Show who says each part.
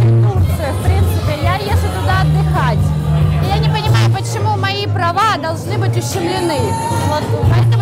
Speaker 1: очень Турцию, в принципе. Я еду туда отдыхать. И я не понимаю, почему мои права должны быть ущемлены. Вот. Поэтому